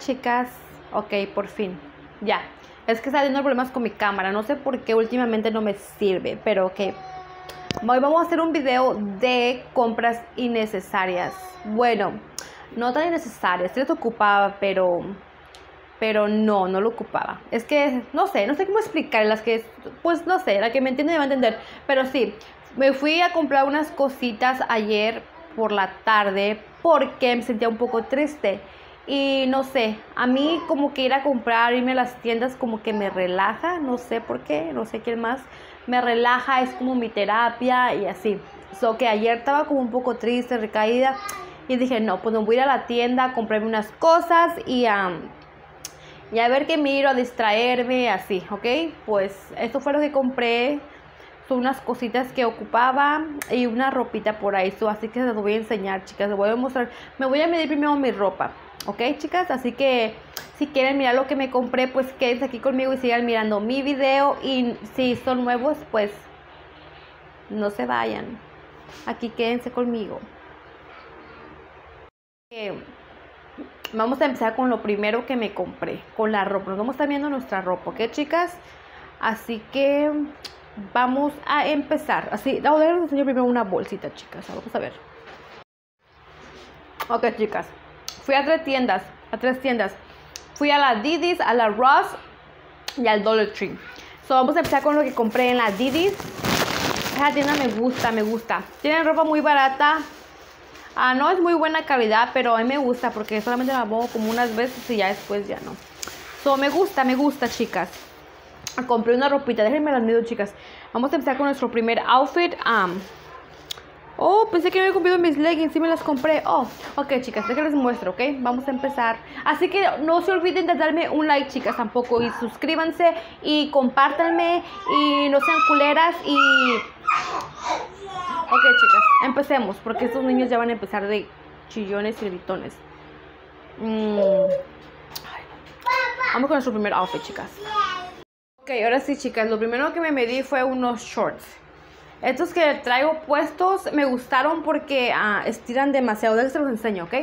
chicas. Ok, por fin. Ya. Es que está teniendo problemas con mi cámara. No sé por qué últimamente no me sirve. Pero ok. Hoy vamos a hacer un video de compras innecesarias. Bueno, no tan innecesarias. Sí ocupaba, pero... Pero no, no lo ocupaba. Es que, no sé, no sé cómo explicar. Las que, pues no sé, la que me entiende me va a entender. Pero sí, me fui a comprar unas cositas ayer por la tarde porque me sentía un poco triste. Y no sé, a mí como que ir a comprar, irme a las tiendas como que me relaja, no sé por qué, no sé quién más, me relaja, es como mi terapia y así. So que ayer estaba como un poco triste, recaída y dije, no, pues me voy a ir a la tienda a comprarme unas cosas y, y a ver qué miro, a distraerme, así, ¿ok? Pues esto fue lo que compré unas cositas que ocupaba y una ropita por ahí. así que se los voy a enseñar, chicas. Les voy a mostrar. Me voy a medir primero mi ropa. ¿Ok, chicas? Así que si quieren mirar lo que me compré, pues quédense aquí conmigo y sigan mirando mi video. Y si son nuevos, pues no se vayan. Aquí quédense conmigo. Eh, vamos a empezar con lo primero que me compré, con la ropa. Nos vamos a estar viendo nuestra ropa, ¿ok, chicas? Así que vamos a empezar. Así, voy a enseñar primero una bolsita, chicas. Vamos a ver. Ok, chicas. Fui a tres tiendas, a tres tiendas. Fui a la Didis, a la Ross y al Dollar Tree. So, vamos a empezar con lo que compré en la Didis. Esa tienda me gusta, me gusta. Tienen ropa muy barata. Ah, no es muy buena calidad, pero a mí me gusta porque solamente la pongo como unas veces y ya después ya no. So, me gusta, me gusta, chicas compré una ropita. Déjenme las mido, chicas. Vamos a empezar con nuestro primer outfit. Oh, pensé que no había comprado mis leggings. Sí me las compré. Oh, ok, chicas. Déjenles muestro, ¿ok? Vamos a empezar. Así que no se olviden de darme un like, chicas, tampoco. Y suscríbanse y compártanme. Y no sean culeras. Y... Ok, chicas. Empecemos. Porque estos niños ya van a empezar de chillones y gritones. Mm. Vamos con nuestro primer outfit, chicas. Ok, ahora sí, chicas, lo primero que me medí fue unos shorts. Estos que traigo puestos me gustaron porque ah, estiran demasiado. Déjenme los enseño, ¿ok?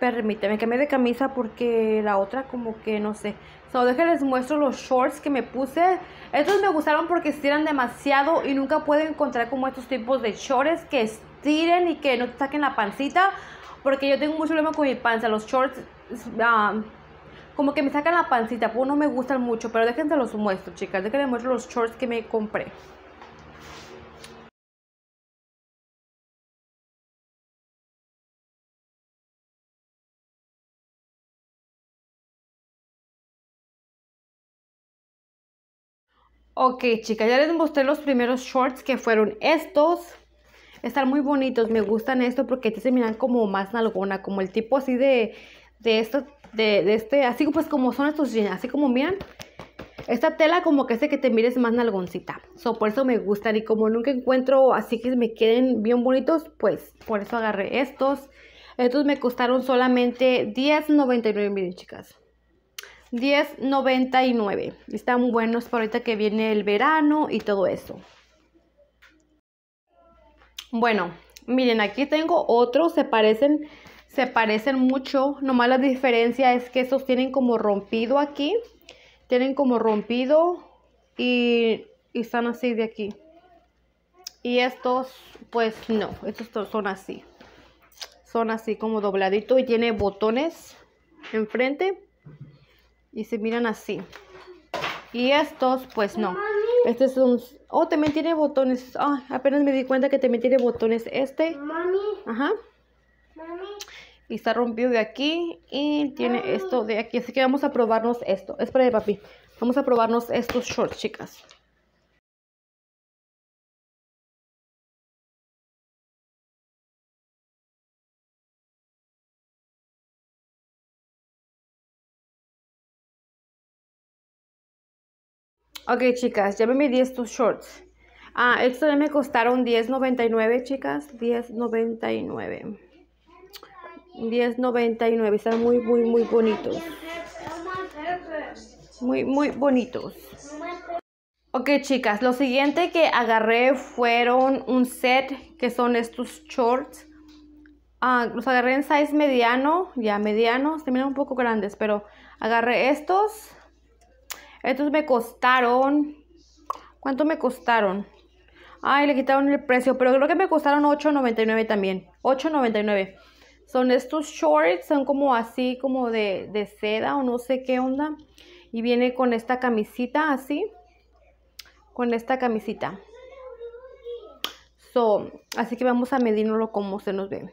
Permíteme, que me de camisa porque la otra como que no sé. So, déjenles muestro los shorts que me puse. Estos me gustaron porque estiran demasiado y nunca puedo encontrar como estos tipos de shorts que estiren y que no te saquen la pancita. Porque yo tengo mucho problema con mi panza. Los shorts... Ah, como que me sacan la pancita, pues no me gustan mucho, pero déjense los muestro, chicas. Déjenme muestro los shorts que me compré. Ok, chicas, ya les mostré los primeros shorts que fueron estos. Están muy bonitos, me gustan esto porque se miran como más nalgona, como el tipo así de, de esto de, este, así pues como son estos jeans, así como miran, esta tela como que hace que te mires más nalgoncita. So, por eso me gustan y como nunca encuentro así que me queden bien bonitos, pues por eso agarré estos. Estos me costaron solamente $10.99, miren chicas. $10.99. Están buenos para ahorita que viene el verano y todo eso. Bueno, miren, aquí tengo otros, se parecen se parecen mucho, nomás la diferencia es que estos tienen como rompido aquí, tienen como rompido y, están así de aquí. Y estos, pues no, estos son así. Son así como dobladito y tiene botones enfrente y se miran así. Y estos, pues no. Este es un... Oh, también tiene botones. Ah, apenas me di cuenta que también tiene botones este. Ajá y está rompido de aquí y tiene esto de aquí. Así que vamos a probarnos esto. Es para papi. Vamos a probarnos estos shorts, chicas. Ok, chicas, ya me medí estos shorts. Ah, estos me costaron $10.99, chicas. $10.99. 10.99. Están muy, muy, muy bonitos. Muy, muy bonitos. Ok, chicas, lo siguiente que agarré fueron un set que son estos shorts. Ah, los agarré en size mediano, ya medianos, también un poco grandes, pero agarré estos. Estos me costaron, ¿cuánto me costaron? Ay, le quitaron el precio, pero creo que me costaron $8.99 también, $8.99. Son estos shorts, son como así, como de, de seda o no sé qué onda. Y viene con esta camisita así, con esta camisita. So, así que vamos a medirlo como se nos ve.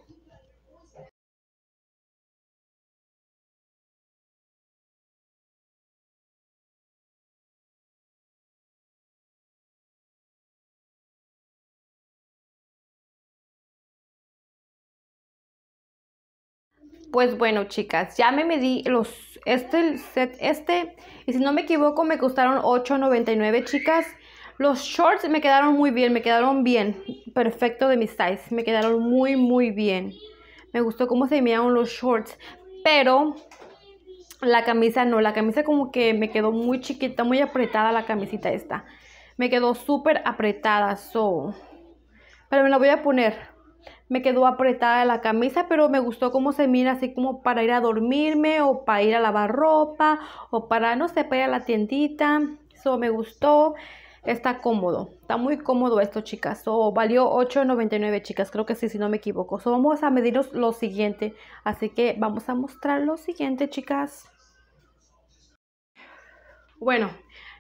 Pues bueno, chicas, ya me medí los, este, set, este, y si no me equivoco, me costaron $8.99, chicas. Los shorts me quedaron muy bien, me quedaron bien, perfecto de mi size, me quedaron muy, muy bien. Me gustó cómo se miraron los shorts, pero la camisa no, la camisa como que me quedó muy chiquita, muy apretada la camisita esta. Me quedó súper apretada, so... Pero me la voy a poner me quedó apretada la camisa, pero me gustó cómo se mira así como para ir a dormirme o para ir a lavar ropa o para, no sé, para ir a la tiendita. Eso me gustó. Está cómodo, está muy cómodo esto, chicas. So, valió $8.99, chicas, creo que sí, si no me equivoco. Vamos a medirnos lo siguiente. Así que vamos a mostrar lo siguiente, chicas. Bueno,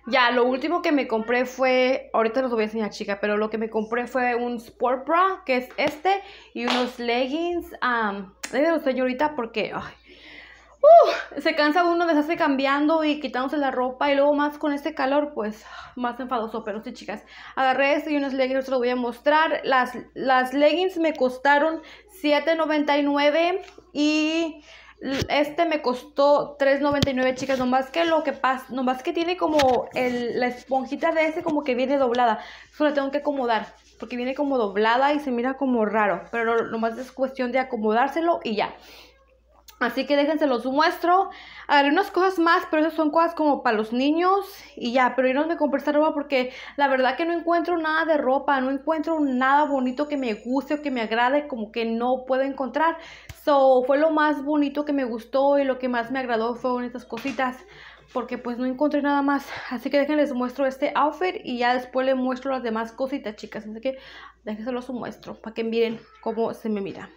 ya, lo último que me compré fue, ahorita los voy a enseñar chica, pero lo que me compré fue un Sport Bra, que es este, y unos leggings. Um, los señorita porque, uh, se cansa uno de estarse cambiando y quitándose la ropa y luego más con este calor, pues más enfadoso, pero sí chicas. Agarré este y unos leggings, los voy a mostrar. Las, las leggings me costaron $7.99 y este me costó $3.99, chicas. Nomás que lo que pasa, nomás que tiene como el, la esponjita de ese como que viene doblada. Eso la tengo que acomodar. Porque viene como doblada y se mira como raro. Pero nomás es cuestión de acomodárselo y ya. Así que déjense los muestro. Haré unas cosas más, pero esas son cosas como para los niños y ya. Pero yo no me compré esta ropa porque la verdad que no encuentro nada de ropa, no encuentro nada bonito que me guste o que me agrade, como que no puedo encontrar. So, fue lo más bonito que me gustó y lo que más me agradó fueron estas cositas. Porque pues no encontré nada más. Así que déjenles muestro este outfit y ya después les muestro las demás cositas, chicas. Así que déjense los muestro para que miren cómo se me mira.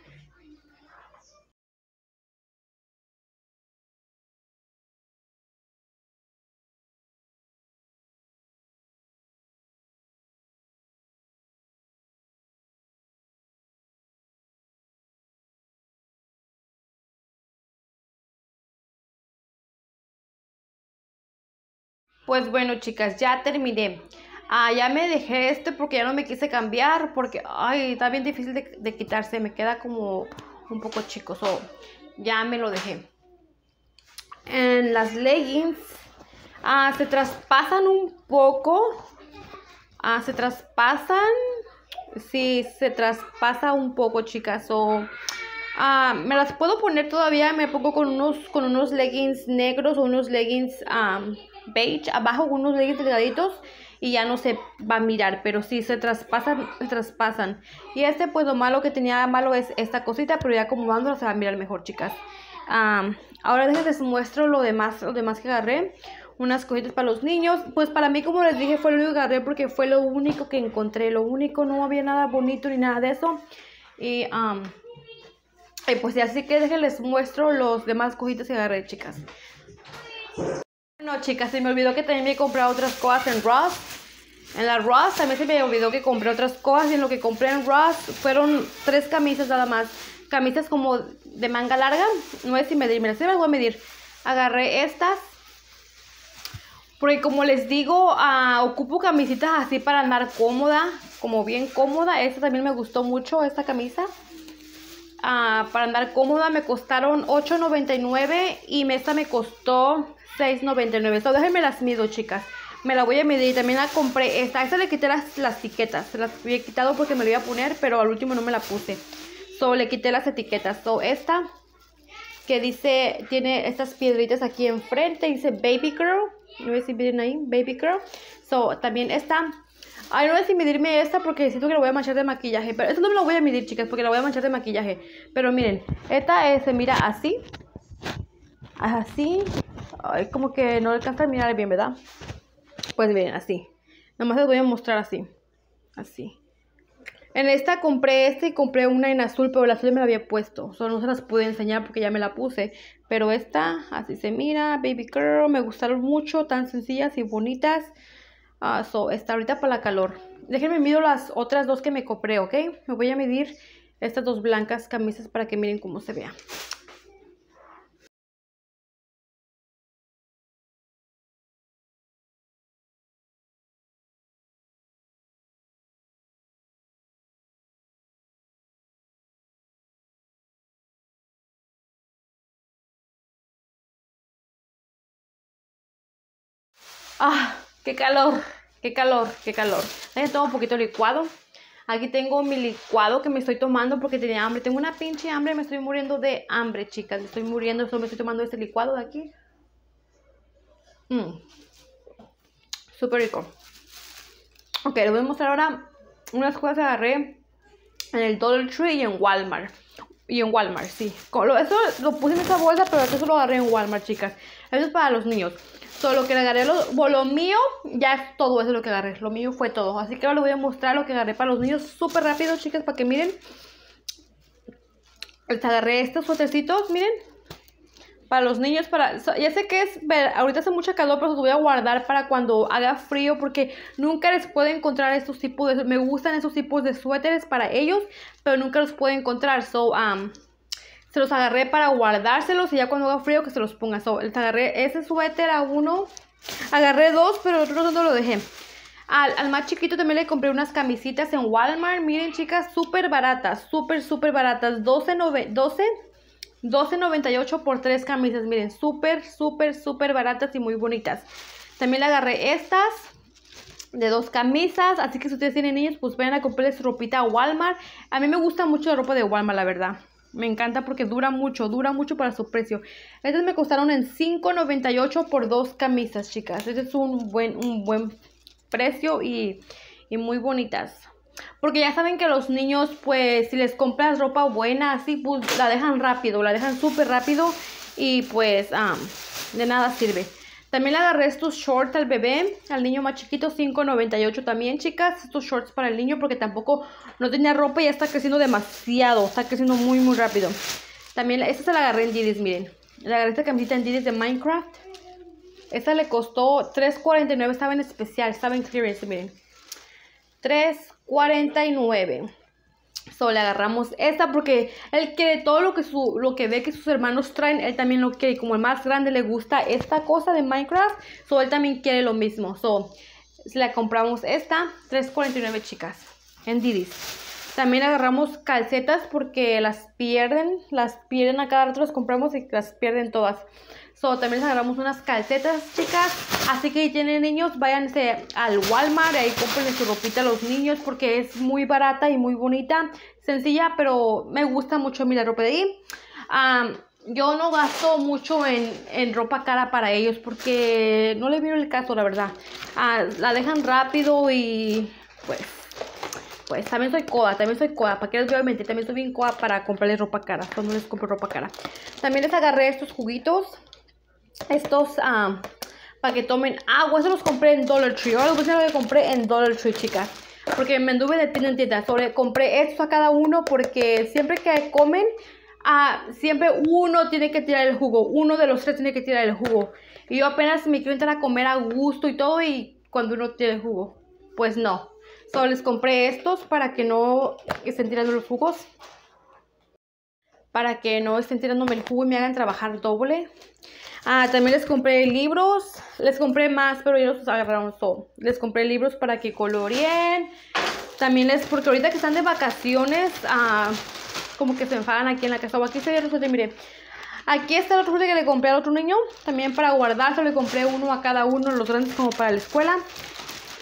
Pues bueno, chicas, ya terminé. Ah, ya me dejé este porque ya no me quise cambiar porque, ay, está bien difícil de, quitarse. Me queda como un poco chico. So, ya me lo dejé. En las leggings ah, se traspasan un poco. Ah, se traspasan. Sí, se traspasa un poco, chicas. So, ah, me las puedo poner todavía. Me pongo con unos, con unos leggings negros o unos leggings beige, abajo unos leggings delgaditos y ya no se va a mirar, pero sí se traspasan, se traspasan. Y este pues lo malo que tenía malo es esta cosita, pero ya acomodándola se va a mirar mejor, chicas. ahora les muestro lo demás, lo demás que agarré. Unas cositas para los niños. Pues para mí, como les dije, fue lo único que agarré porque fue lo único que encontré. Lo único, no había nada bonito ni nada de eso. Y, y pues así que déjenles muestro los demás cositas que agarré, chicas. No, chicas, se me olvidó que también me he otras cosas en Ross. En la Ross también se me olvidó que compré otras cosas. Y en lo que compré en Ross fueron tres camisas nada más. Camisas como de manga larga. No es si medir, mira, sí me voy a medir. Agarré estas. Porque como les digo, uh, ocupo camisitas así para andar cómoda. Como bien cómoda. Esta también me gustó mucho, esta camisa. Uh, para andar cómoda me costaron $8.99 y esta me costó $6.99. So, déjenme las mido, chicas. Me la voy a medir. También la compré esta. Esta le quité las, las etiquetas. Se las había quitado porque me la iba a poner, pero al último no me la puse. So, le quité las etiquetas. So, esta que dice, tiene estas piedritas aquí enfrente. Dice Baby Girl. No sé si ahí. Baby Girl. So, también esta. Ay, no sé si medirme esta porque siento que la voy a manchar de maquillaje. Pero esta no me la voy a medir, chicas, porque la voy a manchar de maquillaje. Pero miren, esta se mira así. Así. Ay, como que no alcanza a mirar bien, ¿verdad? Pues miren, así. Nada más les voy a mostrar así. Así. En esta compré este y compré una en azul, pero la azul me la había puesto. Solo no se las pude enseñar porque ya me la puse. Pero esta, así se mira, Baby Girl, me gustaron mucho, tan sencillas y bonitas. Ah, so, está ahorita para la calor. Déjenme mido las otras dos que me compré, ¿ok? Me voy a medir estas dos blancas camisas para que miren cómo se vea. Ah, qué calor, qué calor, qué calor. Ahí tengo un poquito licuado. Aquí tengo mi licuado que me estoy tomando porque tenía hambre. Tengo una pinche hambre, me estoy muriendo de hambre, chicas. Me estoy muriendo, solo me estoy tomando este licuado de aquí. Mmm. Súper rico. Ok, les voy a mostrar ahora unas cosas que agarré en el Dollar Tree y en Walmart. Y en Walmart, sí. Eso lo puse en esa bolsa, pero eso lo agarré en Walmart, chicas. Eso es para los niños. Solo que le agarré lo, lo, mío, ya es todo eso lo que agarré. Lo mío fue todo. Así que ahora les voy a mostrar lo que agarré para los niños súper rápido, chicas, para que miren. Les agarré estos suétercitos, miren. Para los niños, para... Ya sé que es... Ahorita hace mucha calor, pero los voy a guardar para cuando haga frío. Porque nunca les puedo encontrar estos tipos de... Me gustan esos tipos de suéteres para ellos. Pero nunca los puedo encontrar. So, um, se los agarré para guardárselos y ya cuando haga frío que se los ponga. So, les agarré ese suéter a uno. Agarré dos, pero el otro no lo dejé. Al, más chiquito también le compré unas camisitas en Walmart. Miren, chicas, súper baratas. Súper, súper baratas. 12, 12, 12.98 por tres camisas. Miren, súper, súper, súper baratas y muy bonitas. También le agarré estas de dos camisas. Así que si ustedes tienen niños, pues vayan a comprarles ropita a Walmart. A mí me gusta mucho la ropa de Walmart, la verdad. Me encanta porque dura mucho, dura mucho para su precio. Estas me costaron en $5.98 por dos camisas, chicas. Este es un buen, un buen precio y, muy bonitas. Porque ya saben que los niños, pues, si les compras ropa buena, así, pues, la dejan rápido, la dejan súper rápido y, pues, de nada sirve. También le agarré estos shorts al bebé, al niño más chiquito, $5.98 también, chicas. Estos shorts para el niño porque tampoco no tenía ropa y ya está creciendo demasiado. Está creciendo muy, muy rápido. También, esta se la agarré en Didis, miren. Le agarré esta camiseta en Didis de Minecraft. Esta le costó $3.49, estaba en especial, estaba en clearance, miren. $3.49. Solo le agarramos esta porque él quiere todo lo que su lo que ve que sus hermanos traen, él también lo quiere. Como el más grande le gusta esta cosa de Minecraft, so él también quiere lo mismo. So, le compramos esta, 3.49 chicas, en Didis. También agarramos calcetas porque las pierden, las pierden a cada rato, las compramos y las pierden todas. So, también les agarramos unas calcetas, chicas. Así que si tienen niños, váyanse al Walmart. Ahí compren su ropita a los niños porque es muy barata y muy bonita. Sencilla, pero me gusta mucho mi la ropa de ahí. yo no gasto mucho en, ropa cara para ellos porque no le vieron el caso, la verdad. Ah, la dejan rápido y pues pues también soy coda, también soy coda, para que les voy a también soy bien coda para comprarles ropa cara, cuando les compro ropa cara. También les agarré estos juguitos, estos para que tomen agua. Eso los compré en Dollar Tree. Ahora lo que compré en Dollar Tree, chicas. Porque me anduve de tienda en tienda. Sobre, compré estos a cada uno porque siempre que comen, ah, siempre uno tiene que tirar el jugo. Uno de los tres tiene que tirar el jugo. Y yo apenas me quiero entrar a comer a gusto y todo y cuando uno tiene jugo. Pues no. Solo les compré estos para que no estén tirando los jugos. Para que no estén tirándome el jugo y me hagan trabajar doble. Ah, también les compré libros. Les compré más, pero ellos los agarraron solo. Les compré libros para que coloreen. También les, porque ahorita que están de vacaciones, ah, como que se enfadan aquí en la casa. O aquí se ve mire. Aquí está el otro que le compré al otro niño. También para guardarse, le compré uno a cada uno, los grandes como para la escuela.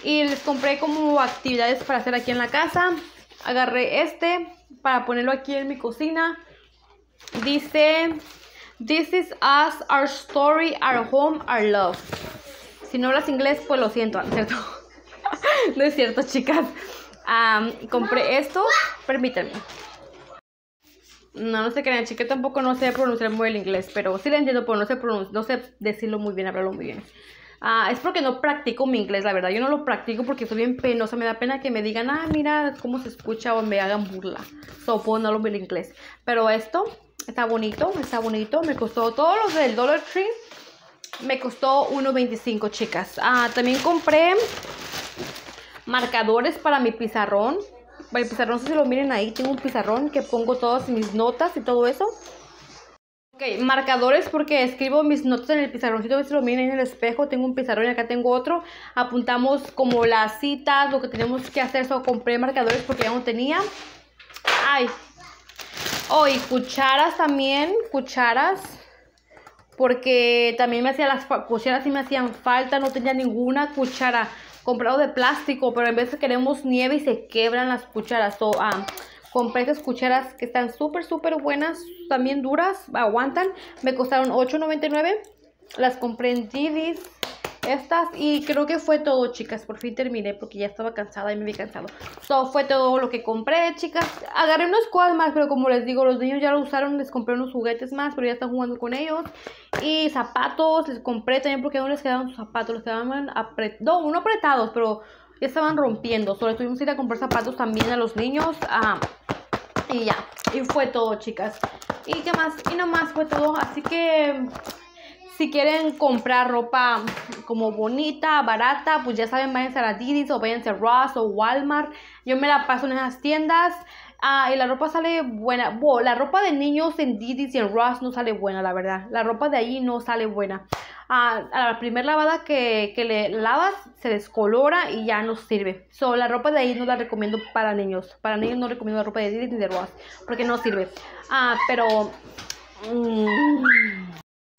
Y les compré como actividades para hacer aquí en la casa. Agarré este para ponerlo aquí en mi cocina. Dice This is us, our story, our home, our love. Si no hablas inglés, pues lo siento, ¿cierto? no es cierto, chicas. compré esto. Permítanme. No, no sé qué chica tampoco no sé pronunciar muy el inglés, pero sí lo entiendo, pero no sé, no sé decirlo muy bien, hablarlo muy bien. Ah, es porque no practico mi inglés, la verdad. Yo no lo practico porque soy bien penosa. Me da pena que me digan, ah, mira cómo se escucha o me hagan burla. So, puedo no lo el inglés. Pero esto está bonito, está bonito. Me costó todos los del Dollar Tree. Me costó 1.25, chicas. Ah, también compré marcadores para mi pizarrón. El pizarrón, si lo miren ahí, tengo un pizarrón que pongo todas mis notas y todo eso. Ok, marcadores porque escribo mis notas en el pizarroncito, si lo miren en el espejo, tengo un pizarrón y acá tengo otro. Apuntamos como las citas, lo que tenemos que hacer, so compré marcadores porque ya no tenía. Ay. Oh, y cucharas también, cucharas. Porque también me hacían las cucharas y me hacían falta, no tenía ninguna cuchara comprado de plástico, pero en vez de queremos nieve y se quebran las cucharas. So, ah, Compré esas cucharas que están súper, súper buenas, también duras, aguantan. Me costaron $8.99. Las compré en Didis. Estas y creo que fue todo, chicas. Por fin terminé porque ya estaba cansada y me había cansado. So, fue todo lo que compré, chicas. Agarré unos cuadros más, pero como les digo, los niños ya lo usaron. Les compré unos juguetes más, pero ya están jugando con ellos. Y zapatos, les compré también porque no les quedaban sus zapatos. Les quedaban apretados. No, no apretados, pero ya estaban rompiendo. Solo tuvimos que ir a comprar zapatos también a los niños. Ah, y ya. Y fue todo, chicas. ¿Y qué más? Y nomás fue todo. Así que si quieren comprar ropa como bonita, barata, pues ya saben, váyanse a la Didis o váyanse a Ross o Walmart. Yo me la paso en esas tiendas. Ah, y la ropa sale buena. La ropa de niños en Didis y en Ross no sale buena, la verdad. La ropa de ahí no sale buena. Ah, a la primera lavada que, que, le lavas se descolora y ya no sirve. So, la ropa de ahí no la recomiendo para niños. Para niños no recomiendo la ropa de Didis ni de Ross porque no sirve. Ah, pero... Mmm,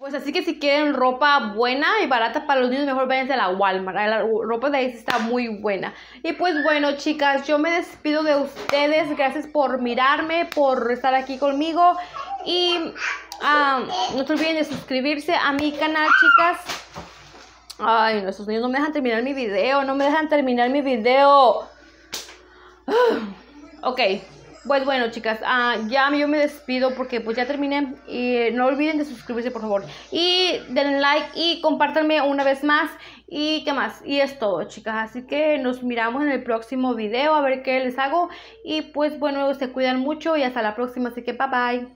pues así que si quieren ropa buena y barata para los niños, mejor váyanse a la Walmart. La ropa de ahí está muy buena. Y pues bueno, chicas, yo me despido de ustedes. Gracias por mirarme, por estar aquí conmigo. Y no se olviden de suscribirse a mi canal, chicas. Ay, nuestros niños no me dejan terminar mi video. No me dejan terminar mi video. Ok. Pues bueno, chicas, ah, ya yo me despido porque pues ya terminé. Y no olviden de suscribirse, por favor. Y denle like y compártanme una vez más. Y qué más. Y es todo, chicas. Así que nos miramos en el próximo video a ver qué les hago. Y pues bueno, se cuidan mucho y hasta la próxima. Así que bye bye.